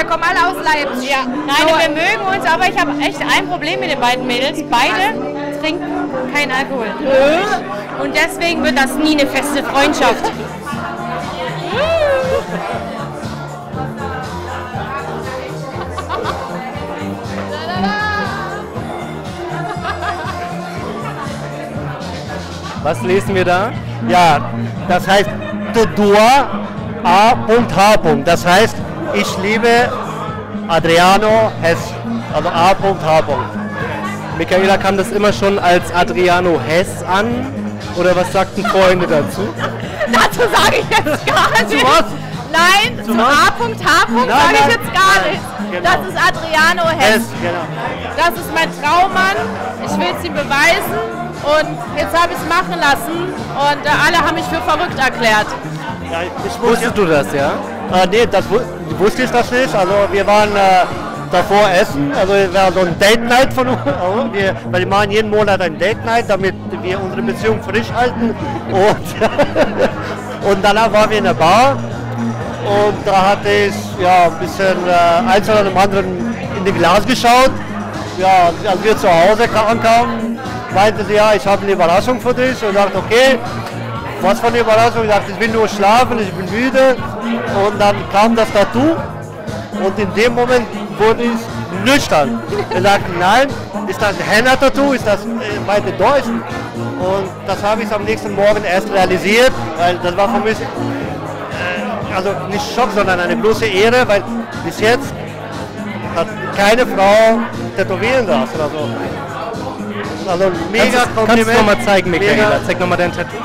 wir kommen alle aus Leipzig. Ja, nein, So, wir mögen uns, aber ich habe echt ein Problem mit den beiden Mädels. Beide trinken keinen Alkohol. Und deswegen wird das nie eine feste Freundschaft. Was lesen wir da? Ja, das heißt Tudua A.H. Das heißt, ich liebe Adriano Hess. Also A.H. Michaela kam das immer schon als Adriano Hess an. Oder was sagten Freunde dazu? Dazu sage ich jetzt gar nichts. was? Nein, zu? A.H. Sage ich jetzt gar nein, nichts. genau. Das ist Adriano Hess. Hess, genau. Das ist mein Traummann. Ich will es ihm beweisen. Und jetzt habe ich es machen lassen. Und äh, alle haben mich für verrückt erklärt. Ja, ich wusste, Wusstest du das, ja? Äh, nee, das wu- wusste ich das nicht. Also wir waren äh, davor essen. Also es war so ein Date Night von uns. Wir, weil wir machen jeden Monat ein Date Night, damit wir unsere Beziehung frisch halten. Und, und danach waren wir in der Bar. Und da hatte ich ja ein bisschen äh, eins oder dem anderen in die Glas geschaut. Ja, als wir zu Hause ka- ankamen, meinte sie, ja, ich habe eine Überraschung für dich. Und dachte, okay, was eine Überraschung. Ich dachte, ich will nur schlafen, ich bin müde. Und dann kam das Tattoo. Und in dem Moment wurde ich nüchtern. Ich sagte, nein, ist das ein Henna-Tattoo? Ist das äh, meinte Deutsch? Und das habe ich am nächsten Morgen erst realisiert, weil das war für mich äh, also nicht Schock, sondern eine große Ehre, weil bis jetzt hat keine Frau tätowieren lassen. Also, also mega Kannst du- kannst du Kompliment. noch mal zeigen, Michaela? Zeig nochmal dein Tattoo.